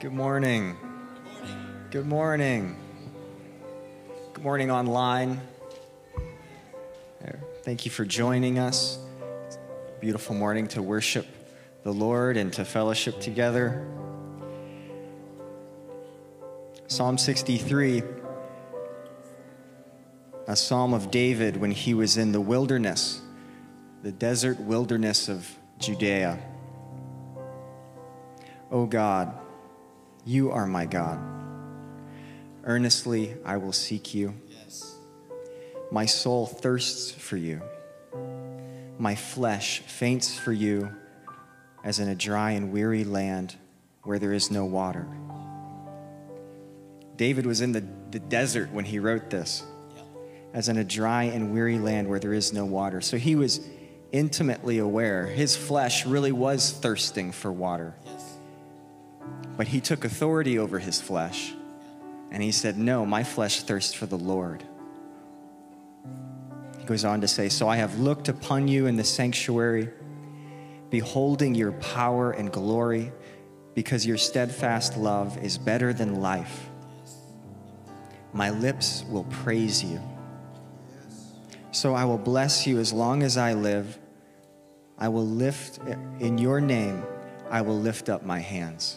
Good morning. Good morning. Good morning online. Thank you for joining us. Beautiful morning to worship the Lord and to fellowship together. Psalm 63, a psalm of David when he was in the wilderness, the desert wilderness of Judea. O God, you are my God. Earnestly I will seek you. Yes. My soul thirsts for you. My flesh faints for you as in a dry and weary land where there is no water. David was in the, the desert when he wrote this, Yeah. as in a dry and weary land where there is no water. So he was intimately aware. His flesh really was thirsting for water. Yes. But he took authority over his flesh and he said, No, my flesh thirsts for the Lord. He goes on to say, So I have looked upon you in the sanctuary, beholding your power and glory, because your steadfast love is better than life. My lips will praise you. So I will bless you as long as I live. I will lift, in your name, I will lift up my hands.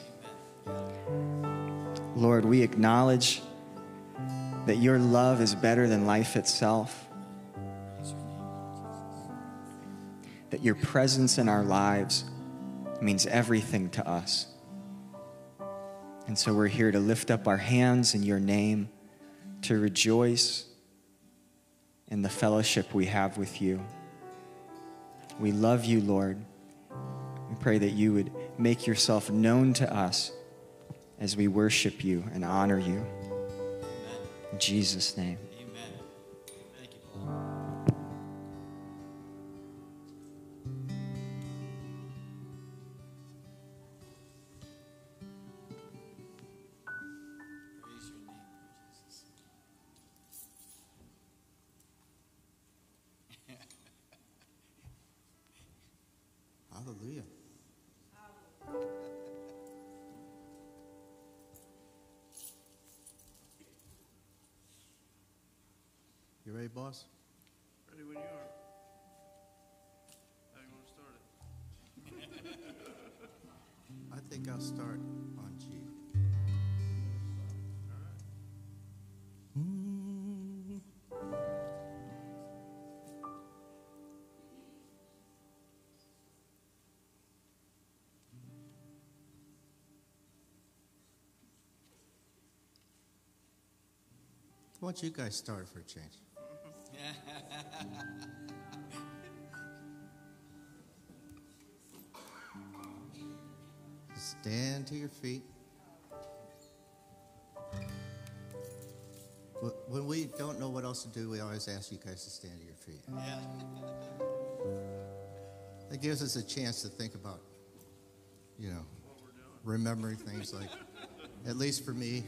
Lord, we acknowledge that your love is better than life itself, that your presence in our lives means everything to us. And so we're here to lift up our hands in your name, to rejoice in the fellowship we have with you. We love you, Lord. We pray that you would make yourself known to us as we worship you and honor you. In Jesus' name. Why don't you guys start for a change? Stand to your feet. When we don't know what else to do, we always ask you guys to stand to your feet. Yeah. It gives us a chance to think about, you know, remembering things like, at least for me,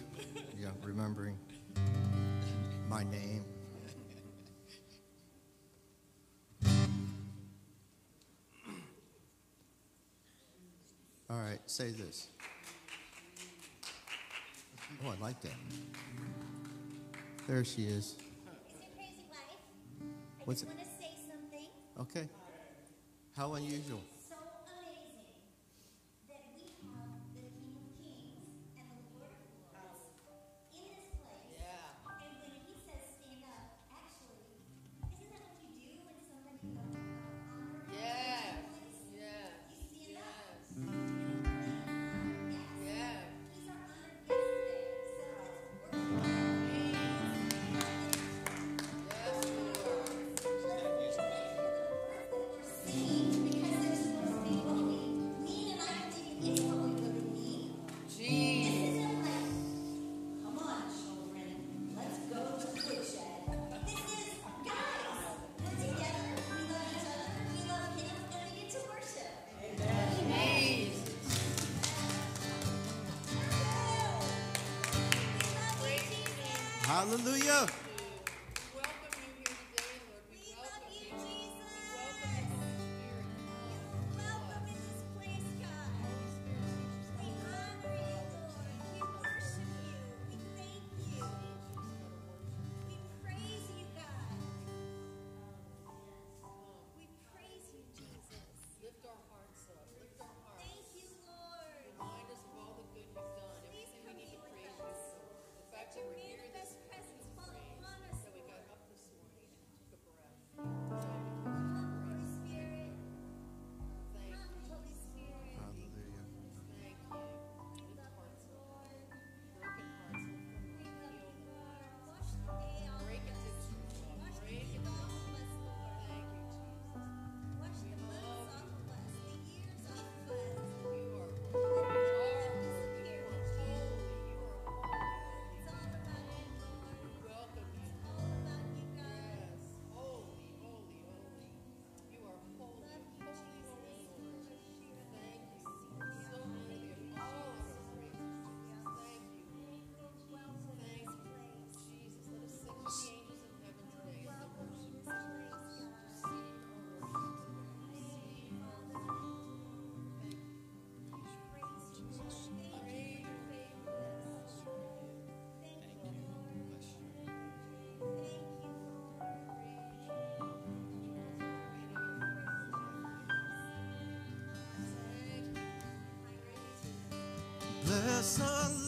you know, remembering my name. All right, say this. Oh, I like that. There she is. Is crazy life? I What's it- want to say something Okay. How unusual. Bless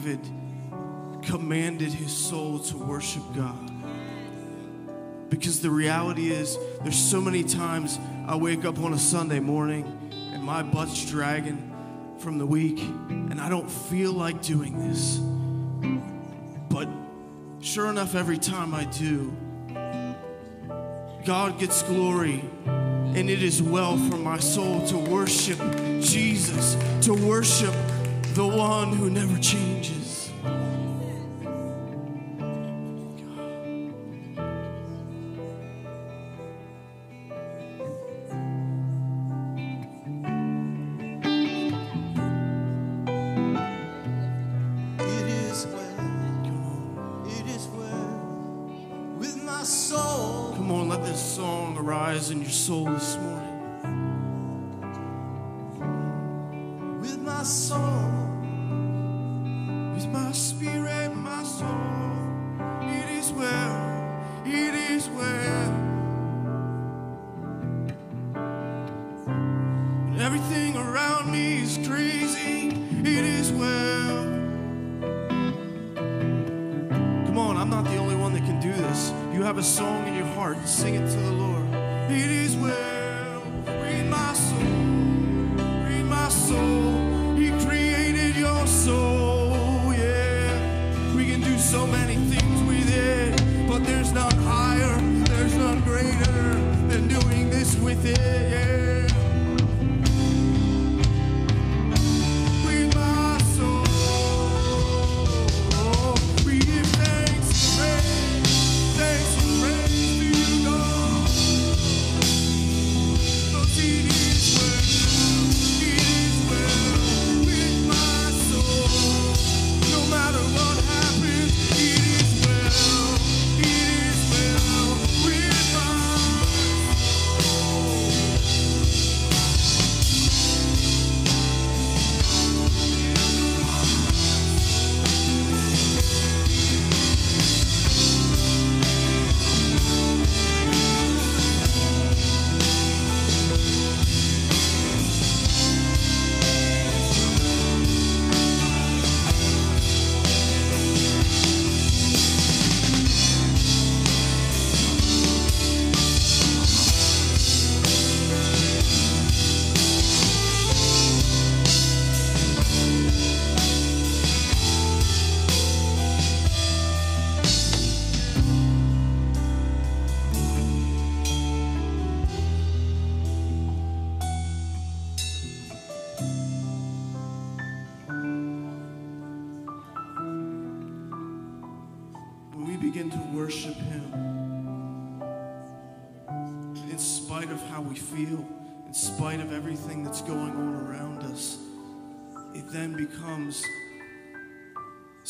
David commanded his soul to worship God. Because the reality is, there's so many times I wake up on a Sunday morning and my butt's dragging from the week, and I don't feel like doing this. But sure enough, every time I do, God gets glory, and it is well for my soul to worship Jesus, to worship the one who never changes.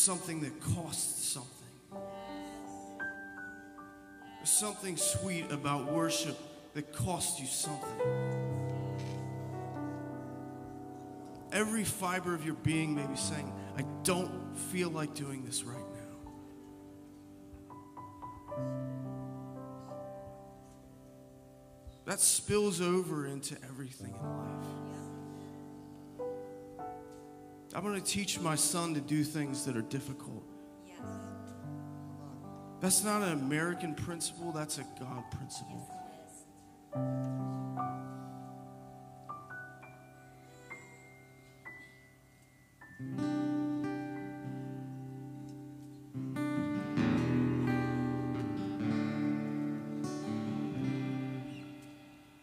Something that costs something. There's something sweet about worship that costs you something. Every fiber of your being may be saying, I don't feel like doing this right now. That spills over into everything in life. I'm going to teach my son to do things that are difficult. That's not an American principle, that's a God principle.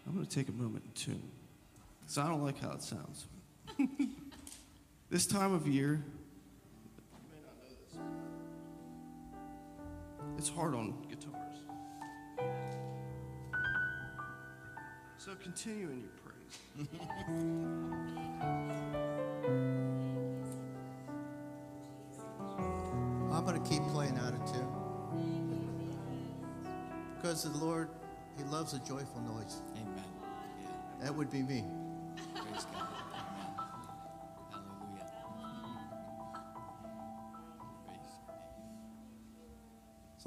I'm going to take a moment and tune because I don't like how it sounds. this time of year, you may not know this, it's hard on guitars. So continue in your praise. I'm going to keep playing out of tune. Because the Lord, He loves a joyful noise. Amen. Yeah. That would be me.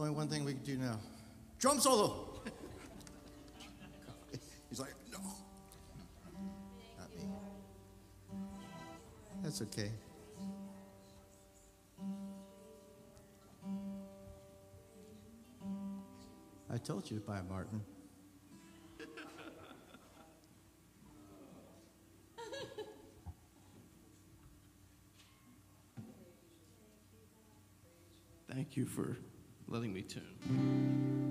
Only one thing we can do now. Drum solo. He's like, no. Not me. That's okay. I told you to buy a Martin. Thank you for letting me tune.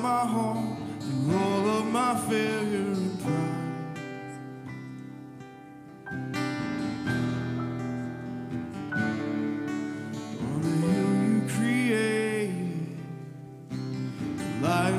My heart and all of my failure and pride. On the hill you created, light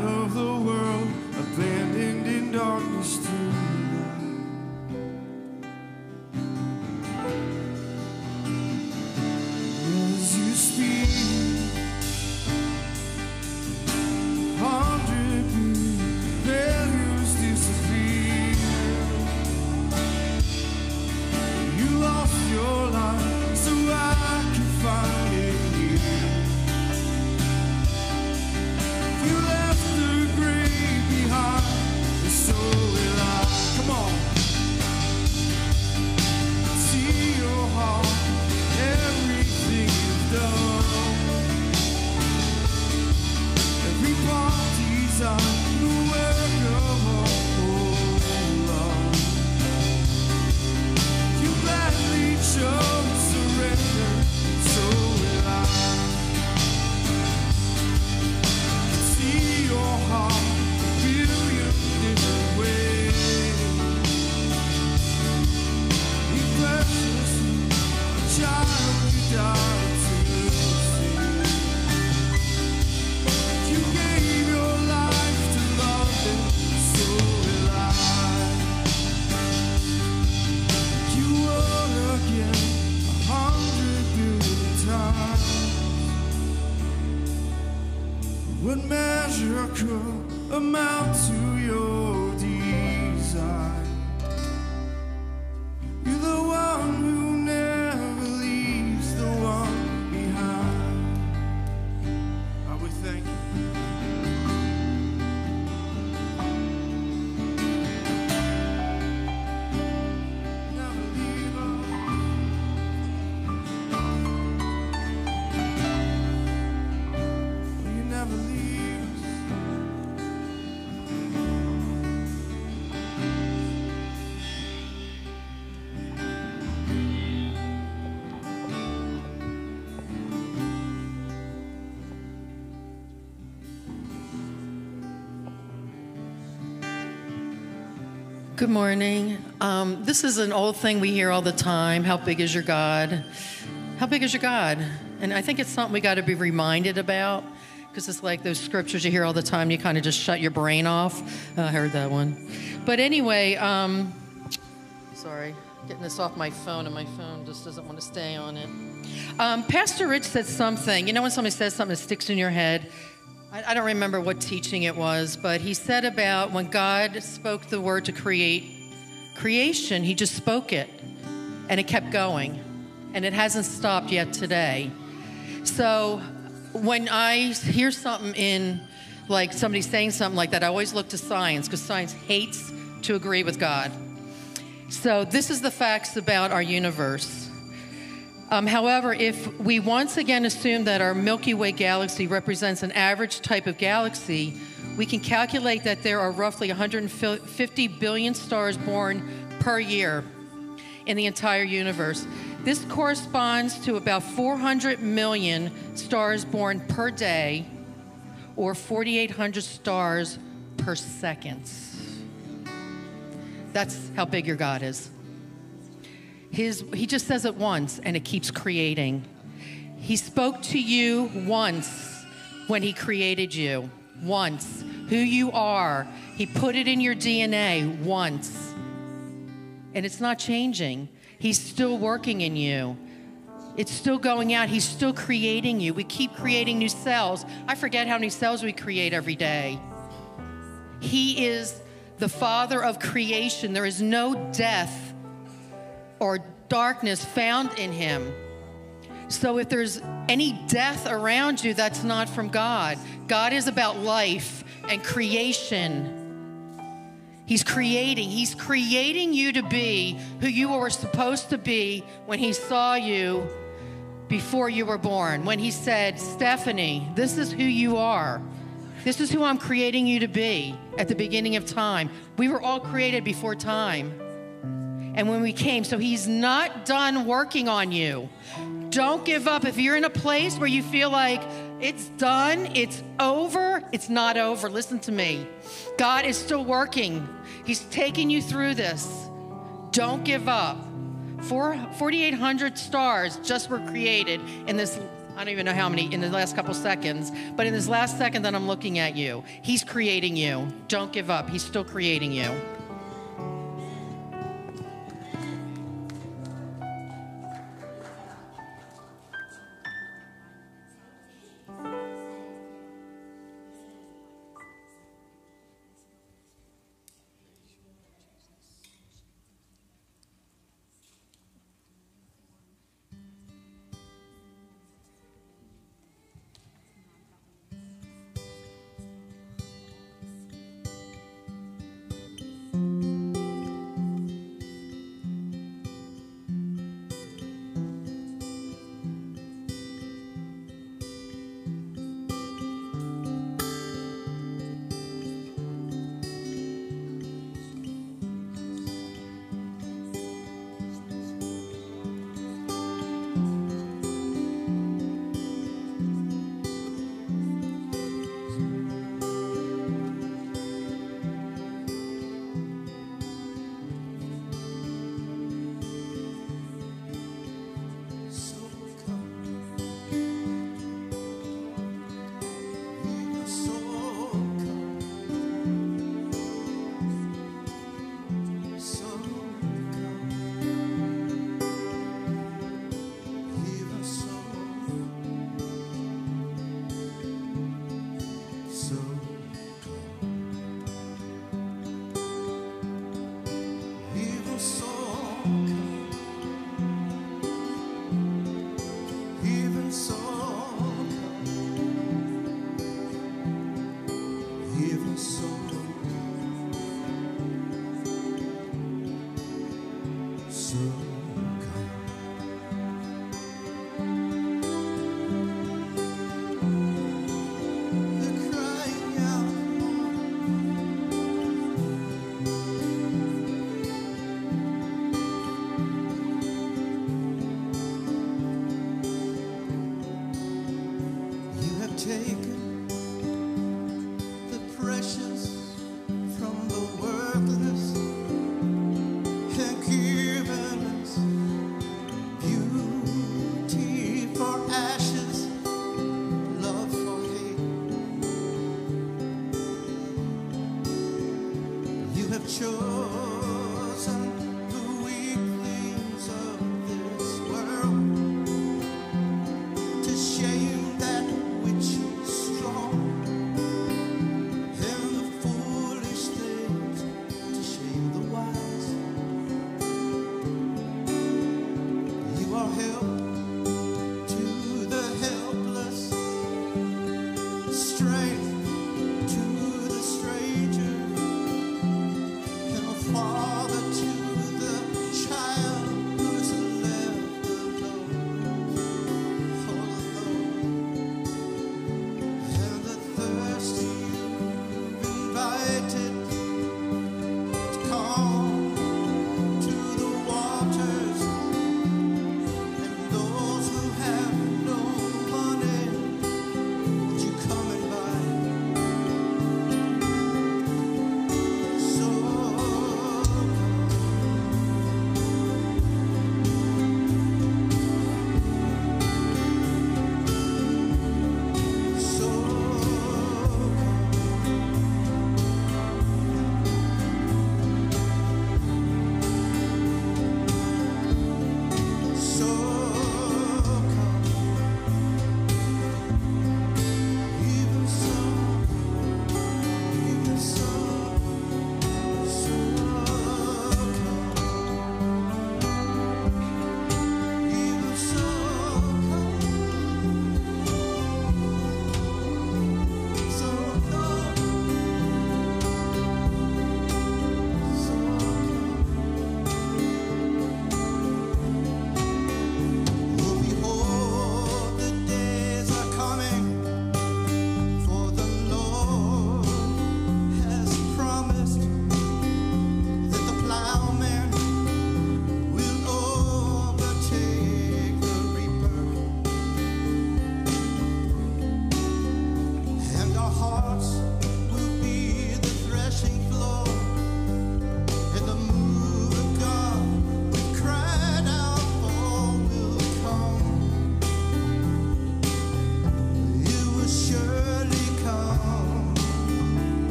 Good morning. Um, this is an old thing we hear all the time. How big is your God? How big is your God? And I think it's something we got to be reminded about because it's like those scriptures you hear all the time. You kind of just shut your brain off. Uh, I heard that one. But anyway, um, sorry, getting this off my phone, and my phone just doesn't want to stay on it. Um, Pastor Rich said something. You know when somebody says something that sticks in your head? I, don't remember what teaching it was, but he said about when God spoke the word to create creation, he just spoke it and it kept going. And it hasn't stopped yet today. So when I hear something in, like somebody saying something like that, I always look to science because science hates to agree with God. So this is the facts about our universe. Um, however, if we once again assume that our Milky Way galaxy represents an average type of galaxy, we can calculate that there are roughly 150 billion stars born per year in the entire universe. This corresponds to about 400 million stars born per day, or 4,800 stars per second. That's how big your God is. His, he just says it once and it keeps creating. He spoke to you once when he created you, once. Who you are. He put it in your DNA once. And it's not changing. He's still working in you. It's still going out. He's still creating you. We keep creating new cells. I forget how many cells we create every day. He is the father of creation. There is no death or darkness found in him. So if there's any death around you, that's not from God. God is about life and creation. He's creating. He's creating you to be who you were supposed to be when He saw you before you were born. When He said, Stephanie, this is who you are. This is who I'm creating you to be at the beginning of time. We were all created before time. And when we came, so He's not done working on you. Don't give up. If you're in a place where you feel like it's done, it's over, it's not over. Listen to me. God is still working, He's taking you through this. Don't give up. Four- 4,800 stars just were created in this. I don't even know how many in the last couple seconds, but in this last second that I'm looking at you, He's creating you. Don't give up. He's still creating you.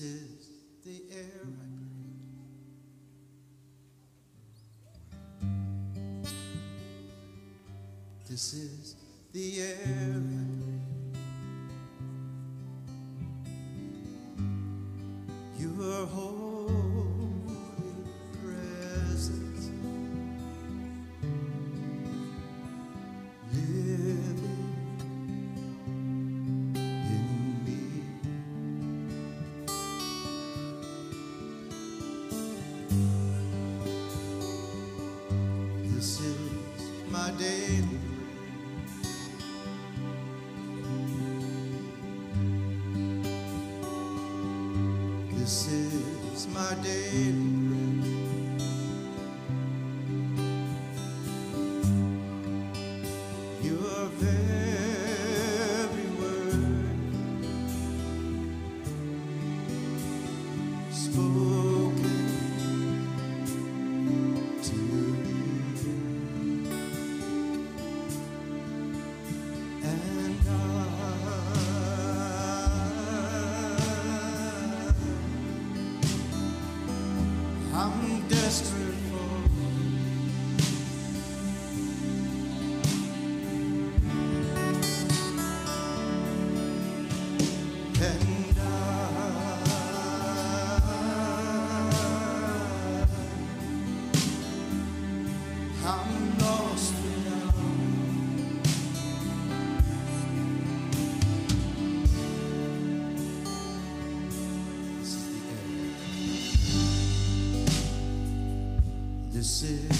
This is the air I breathe. This is the air I breathe. You are. kisses.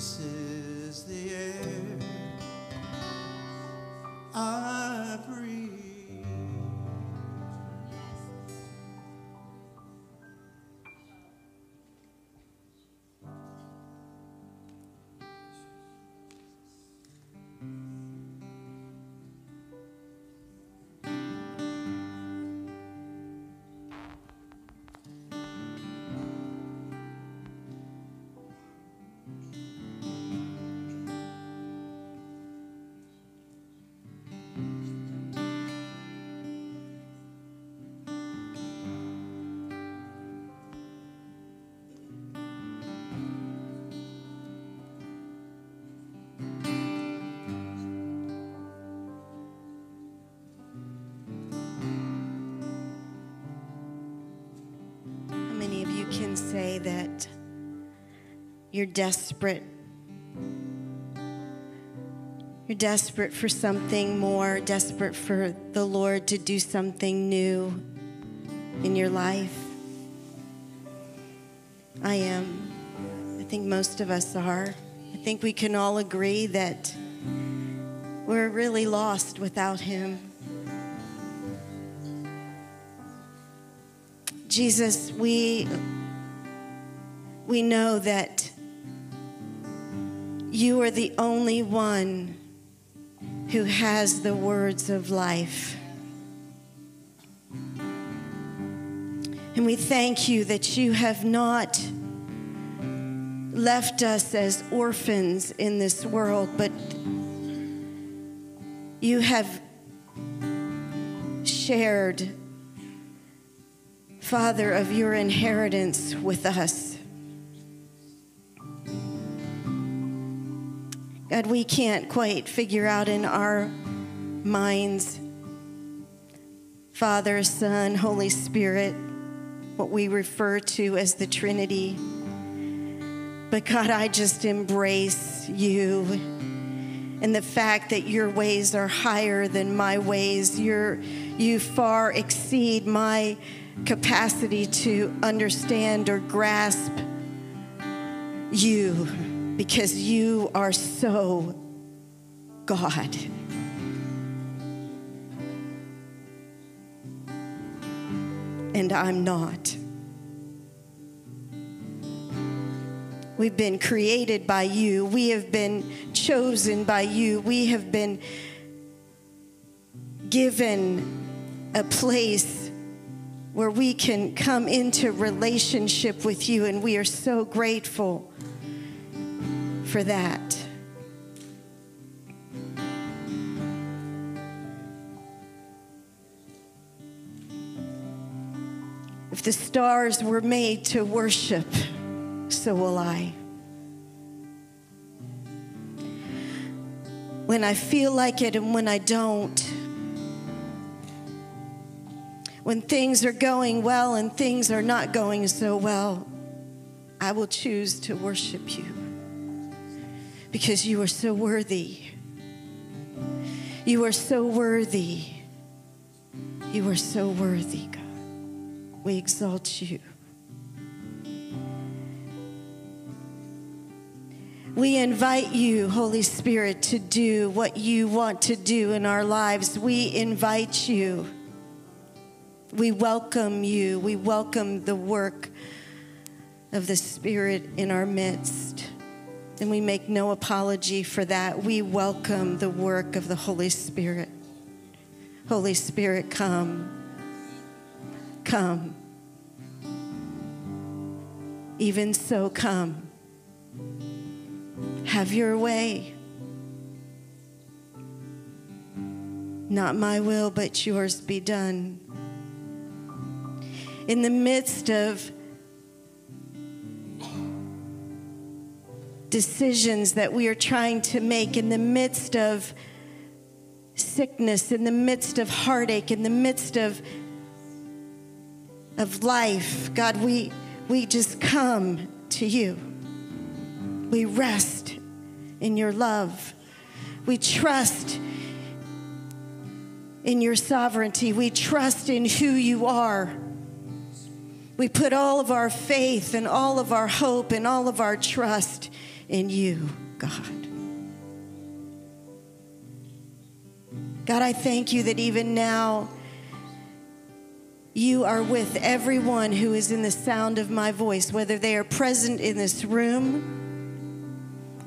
This is the you're desperate? You're desperate for something more, desperate for the Lord to do something new in your life. I am. I think most of us are. I think we can all agree that we're really lost without Him. Jesus, we we know that you are the only one who has the words of life. And we thank you that you have not left us as orphans in this world, but you have shared Father, of your inheritance with us. God, we can't quite figure out in our minds, Father, Son, Holy Spirit, what we refer to as the Trinity. But God, I just embrace you and the fact that your ways are higher than my ways. You far exceed my capacity to understand or grasp you because you are so God. And I'm not. We've been created by you. We have been chosen by you. We have been given a place where we can come into relationship with you, and we are so grateful for that. If the stars were made to worship, so will I. When I feel like it and when I don't, when things are going well and things are not going so well, I will choose to worship you because you are so worthy. You are so worthy. You are so worthy, God. We exalt you. We invite you, Holy Spirit, to do what you want to do in our lives. We invite you. We welcome you. We welcome the work of the Spirit in our midst. And we make no apology for that. We welcome the work of the Holy Spirit. Holy Spirit, come. Come. Even so, come. Have your way. Not my will, but yours be done. In the midst of decisions that we are trying to make, in the midst of sickness, in the midst of heartache, in the midst of, of life, God, we, we just come to you. We rest in your love. We trust in your sovereignty. We trust in who you are. We put all of our faith and all of our hope and all of our trust in you, God. God, I thank you that even now you are with everyone who is in the sound of my voice, whether they are present in this room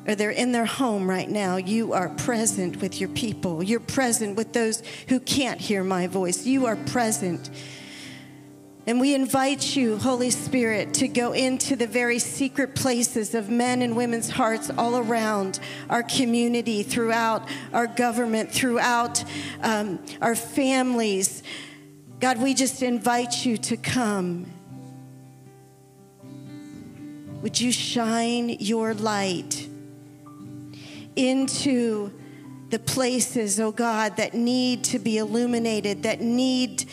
or they're in their home right now. You are present with your people. You're present with those who can't hear my voice. You are present. And we invite you, Holy Spirit, to go into the very secret places of men and women's hearts all around our community, throughout our government, throughout um, our families. God, we just invite you to come. Would you shine your light into the places, oh God, that need to be illuminated, that need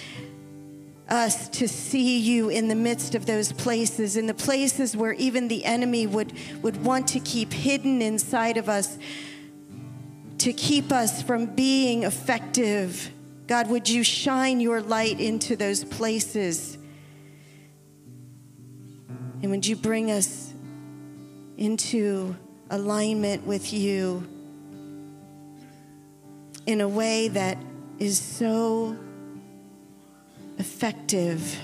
us to see you in the midst of those places, in the places where even the enemy would, would want to keep hidden inside of us, to keep us from being effective. God, would you shine your light into those places? And would you bring us into alignment with you in a way that is so effective.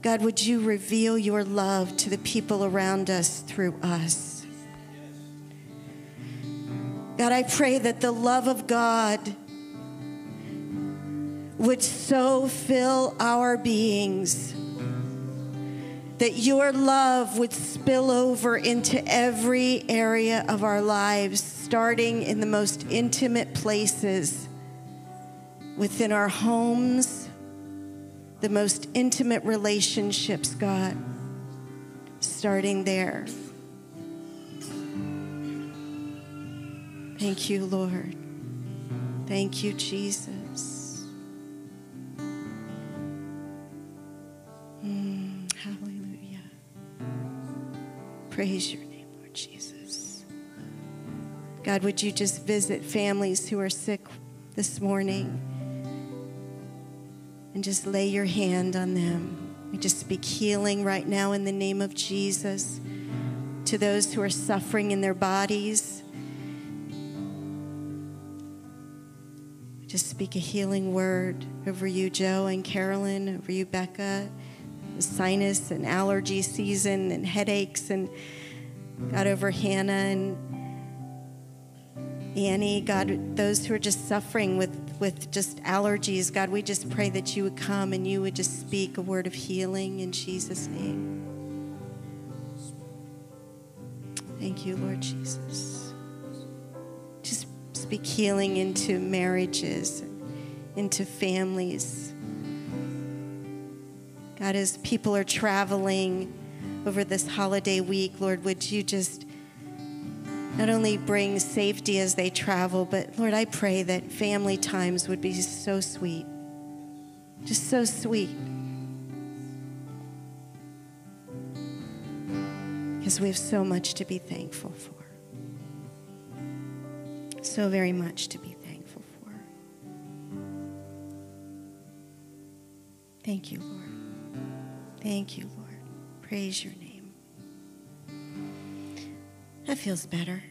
God, would you reveal your love to the people around us through us? God, I pray that the love of God would so fill our beings that your love would spill over into every area of our lives, starting in the most intimate places within our homes, the most intimate relationships, God, starting there. Thank you, Lord. Thank you, Jesus. Praise your name, Lord Jesus. God, would you just visit families who are sick this morning and just lay your hand on them? We just speak healing right now in the name of Jesus to those who are suffering in their bodies. Just speak a healing word over you, Joe and Carolyn, over you, Becca. Sinus and allergy season and headaches, and God over Hannah and Annie. God, those who are just suffering with, with just allergies, God, we just pray that you would come and you would just speak a word of healing in Jesus' name. Thank you, Lord Jesus. Just speak healing into marriages, into families. God, as people are traveling over this holiday week, Lord, would you just not only bring safety as they travel, but Lord, I pray that family times would be so sweet, just so sweet. Because we have so much to be thankful for. So very much to be thankful for. Thank you, Lord. Thank you, Lord. Praise your name. That feels better.